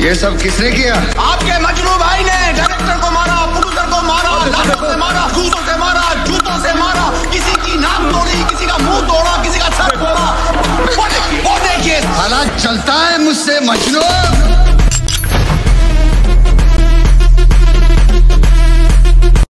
ये सब किसने किया? आपके मजनू भाई ने डायरेक्टर को मारा प्रोड्यूसर को मारा लाखों से मारा जूतों से मारा जूतों से मारा किसी की नाक तोड़ी किसी का मुँह तोड़ा किसी का सर तोड़ा। वो देखिए। हालात चलता है मुझसे मजनू